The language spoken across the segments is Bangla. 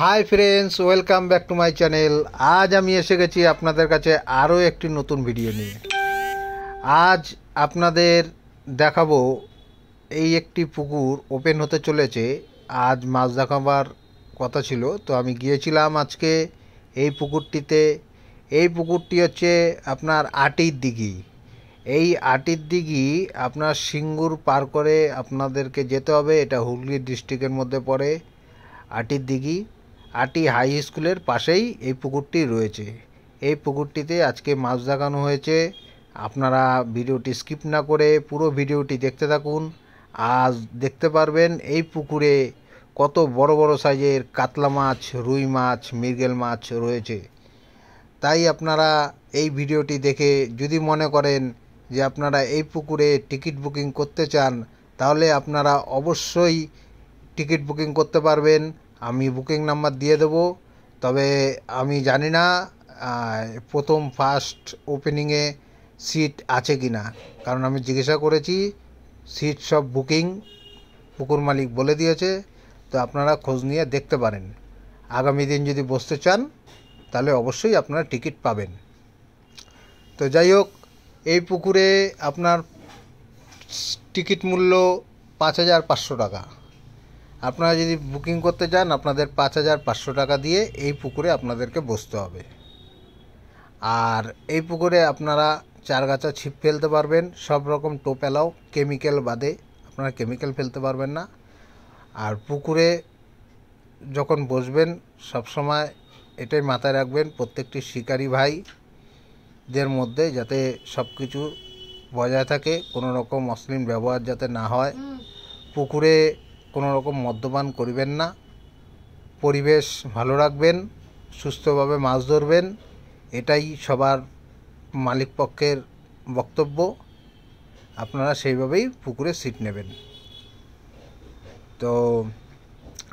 Hi friends welcome back to my channel আজ আমি এসে গেছি আপনাদের কাছে আরও একটি নতুন ভিডিও নিয়ে। আজ আপনাদের দেখাবো এই একটি পুকুর ওপেন হতে চলেছে। আজ মাছ দেখাবার কথা ছিল, তো আমি গিয়েছিলাম আজকে এই পুকুরটিতে। এই পুকুরটি হচ্ছে আপনার আটির দিঘি। এই আটির দিঘি আপনার সিঙ্গুর পার করে আপনাদেরকে যেতে হবে, এটা হুগলি ডিস্ট্রিক্টের মধ্যে পড়ে আটির দিঘি। আটি হাই স্কুলের পাশেই এই পুকুরটি রয়েছে। এই পুকুরটিতে আজকে মাছ দেখানো হয়েছে। আপনারা ভিডিওটি স্কিপ না করে পুরো ভিডিওটি দেখতে থাকুন। আজ দেখতে পারবেন এই পুকুরে কত বড় বড় সাইজের কাতলা মাছ, রুই মাছ, মৃগেল মাছ রয়েছে। তাই আপনারা এই ভিডিওটি দেখে যদি মনে করেন যে আপনারা এই পুকুরে টিকিট বুকিং করতে চান, তাহলে আপনারা অবশ্যই টিকিট বুকিং করতে পারবেন। আমি বুকিং নাম্বার দিয়ে দেব। তবে আমি জানি না প্রথম ফার্স্ট ওপেনিংয়ে সিট আছে কি না কারণ আমি জিজ্ঞাসা করেছি সিট সব বুকিং পুকুর মালিক বলে দিয়েছে। তো আপনারা খোঁজ নিয়ে দেখতে পারেন। আগামী দিন যদি বসতে চান, তাহলে অবশ্যই আপনারা টিকিট পাবেন। তো যাই হোক, এই পুকুরে আপনার টিকিট মূল্য পাঁচ হাজার পাঁচশো টাকা। আপনারা যদি বুকিং করতে চান আপনাদের পাঁচ হাজার পাঁচশো টাকা দিয়ে এই পুকুরে আপনাদেরকে বসতে হবে। আর এই পুকুরে আপনারা চারগাছা ছিপ ফেলতে পারবেন সব রকম টোপ এলাও কেমিক্যাল বাদে আপনারা কেমিক্যাল ফেলতে পারবেন না। আর পুকুরে যখন বসবেন সবসময় এটাই মাথায় রাখবেন প্রত্যেকটি শিকারি ভাইদের মধ্যে যাতে সব কিছু বজায় থাকে কোনো রকম অশ্লীল ব্যবহার যাতে না হয়। পুকুরে কোনো রকম মদ্যপান করিবেন না। পরিবেশ ভালো রাখবেন, সুস্থভাবে মাছ ধরবেন, এটাই সবার মালিক পক্ষের বক্তব্য। আপনারা সেইভাবেই পুকুরে সিট নেবেন। তো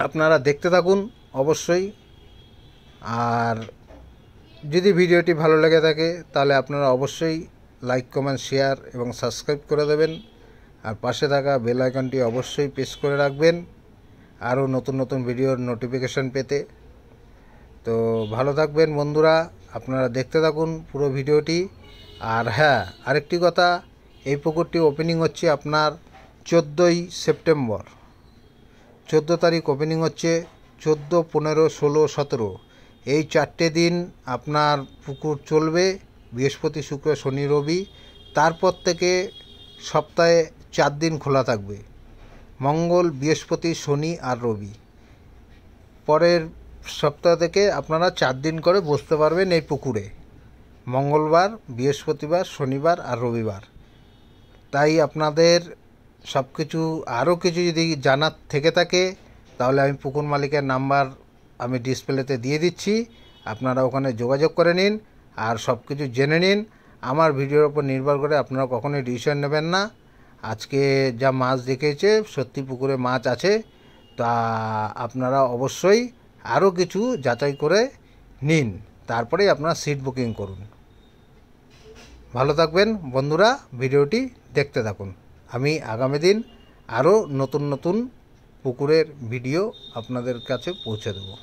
আপনারা দেখতে থাকুন অবশ্যই। আর যদি ভিডিওটি ভালো লেগে থাকে, তাহলে আপনারা অবশ্যই লাইক, কমেন্ট, শেয়ার এবং সাবস্ক্রাইব করে দেবেন। আর পাশে থাকা বেল আইকনটি অবশ্যই প্রেস করে রাখবেন। আরও নতুন নতুন ভিডিওর নোটিফিকেশন পেতে। তো ভালো থাকবেন বন্ধুরা, আপনারা দেখতে থাকুন পুরো ভিডিওটি। আর হ্যাঁ আরেকটি কথা, এই পুকুরটি ওপেনিং হচ্ছে আপনার চোদ্দোই সেপ্টেম্বর। চোদ্দ তারিখ ওপেনিং হচ্ছে চোদ্দ, পনেরো, ষোলো, সতেরো। এই চারটে দিন আপনার পুকুর চলবে, বৃহস্পতি, শুক্র, শনি, রবি। তারপর থেকে সপ্তাহে চার দিন খোলা থাকবে। মঙ্গল, বৃহস্পতি, শনি আর রবি। পরের সপ্তাহ থেকে আপনারা চার দিন করে বসতে পারবেন এই পুকুরে। মঙ্গলবার, বৃহস্পতিবার, শনিবার আর রবিবার। তাই আপনাদের সব কিছু আরও কিছু যদি জানার থেকে থাকে, তাহলে আমি পুকুর মালিকের নাম্বার আমি ডিসপ্লেতে দিয়ে দিচ্ছি। আপনারা ওখানে যোগাযোগ করে নিন আর সব কিছু জেনে নিন। আমার ভিডিওর উপর নির্ভর করে আপনারা কখনোই ডিসিশন নেবেন না। আজকে যা মাছ দেখেছে সত্যি পুকুরে মাছ আছে, তা আপনারা অবশ্যই আরও কিছু যাচাই করে নিন। তারপরেই আপনারা সিট বুকিং করুন। ভালো থাকবেন বন্ধুরা, ভিডিওটি দেখতে থাকুন। আমি আগামী দিন আরও নতুন নতুন পুকুরের ভিডিও আপনাদের কাছে পৌঁছে দেবো।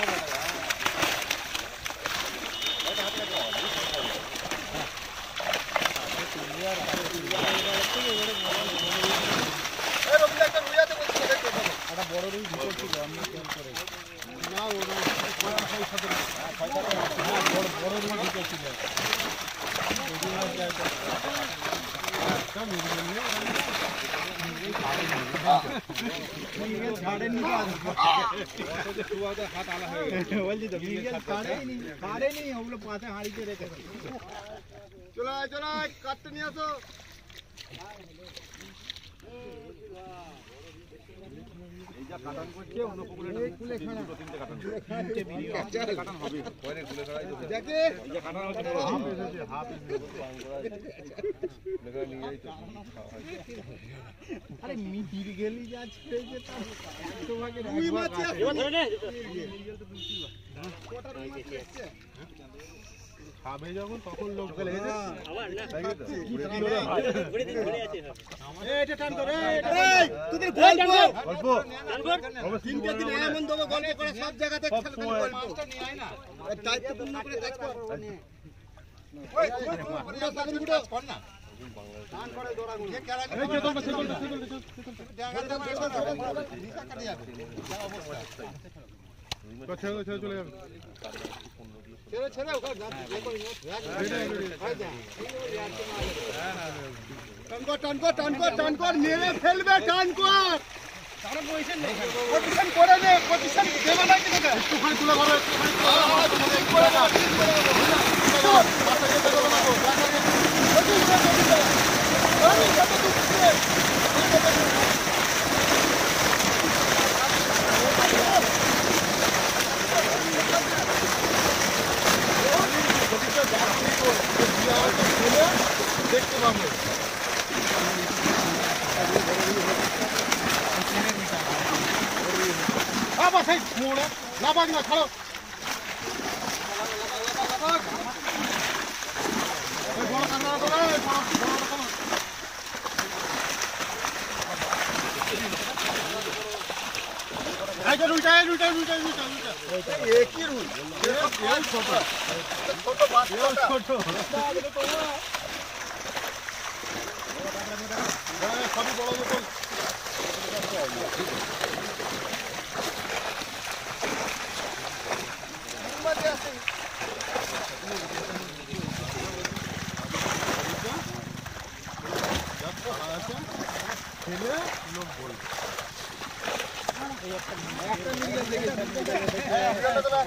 Gracias. চলো আয়, চলো আয়, কাঠটা নিয়ে আসো রুই মাছ আছে। খাবে যখন তখন লোক চলে গেছে তোদের গল্প গল্প তিনটে দিন এমন দেবো গল্প করে সব জায়গাতে খেলে খালি গল্প দায়িত্বপূর্ণ করে কাজ কর ওই, বুড়ো, সাগর বুড়ো। টান করে দৌড়া গুলো। যে ক্যারা করে ডাঙাতে মারবে, নিশা কাটে যাবে। ছেড়ে, ছেড়ে, ওখানে যা, মেরে ফেলবে, টান কর। পজিশন করে নে, পজিশন দেবে না। একটুখানি তুলে ধরো, একটুখানি তুলে ধরো, ঠিক করে দাও, ঠিক করে দাও, ঠিক করে দাও। মাথা যেতে দেবে না তো, মাথা যেতে দেবে না। গতি করে, গতি করে। আমি যত দূর থেকে, দেখতে পাবো আবার সেই মোড়ে লাবাক না ছাড়ো ওই বড় কান্না করে ওই বড় বড় রকম এই যে রুইটা এই রুইটা রুইটা রুইটা রুইটা একই রুই এই ছোট ছোট বাচ্চা ছোট হ্যাঁ সবই বড় বোতল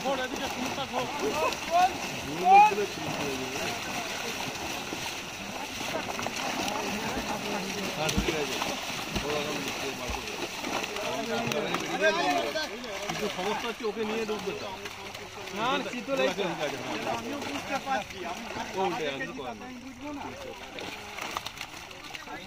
খোল এদিকে কুমটা খোল কিন্তু সমস্যা হচ্ছে ওকে নিয়ে ঢুকবে তো না শীতল আমিও বুঝতে পারছি তারপরে বিচার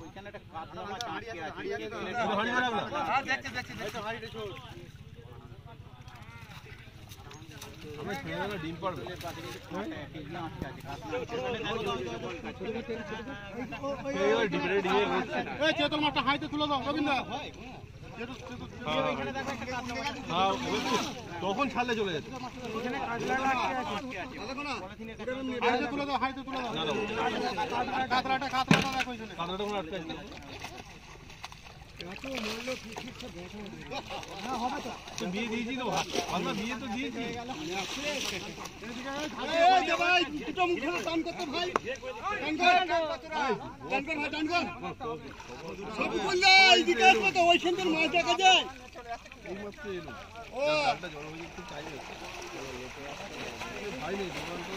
ওইখানে একটা কাতলা মাছ আটকে আছে। দেখছি দেখছি দেখছি। হাড়িটা ছোট চেতন মাঠটা হাইতে তুলে দাও রবীন্দ্র তখন ছাড়লে চলে কাতরাটা কাতরাটা দেখো কাদাটা কোনো আটকে আছে তো বিয়ে দিয়েছি তো আমরা বিয়ে তো দিয়েছি ভাই ভাই ভাই মাছ দেখা যায় ও ভাই নেই দোকান তো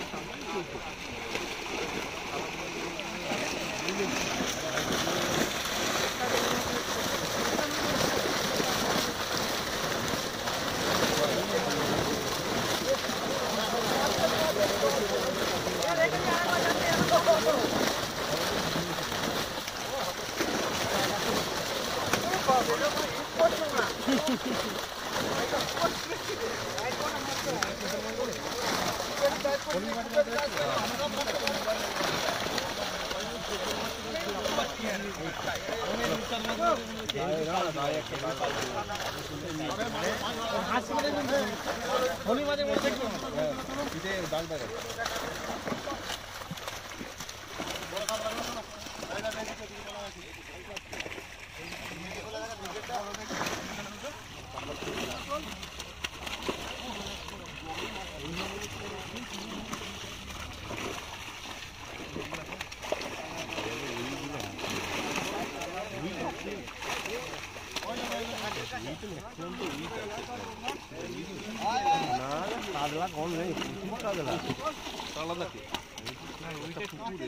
সামনে মধ্যে আলাদা কি ওইটা পুকুরে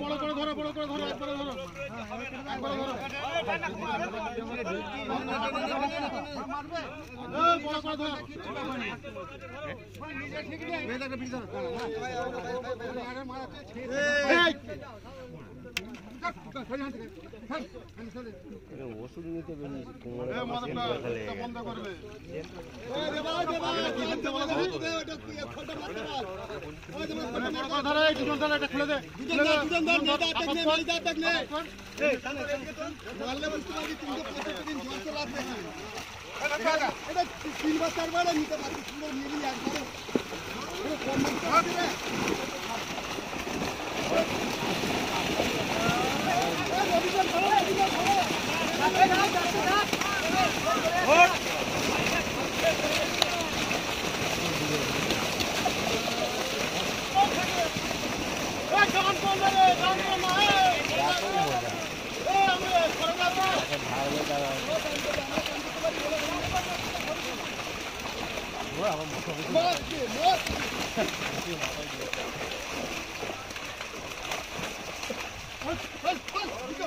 বড় করে ধরো বড় করে ধরো একবারে ধরো একবারে ধরো বড় করে ধরো এই! ওষুধ নিতে এটা। তিনবার চারবার নিতে পারবি সুন্দর নিয়ে একবারে এটা কম দাম খাওয়াবি রে। এই, রবিবার ধরো, রবিবার ধরো। এই, কান কোন রে, কান কোন না, এই, এই, আমি ঘরে যাব। মত কি, মত কি। হল, হল, হল, দিকে,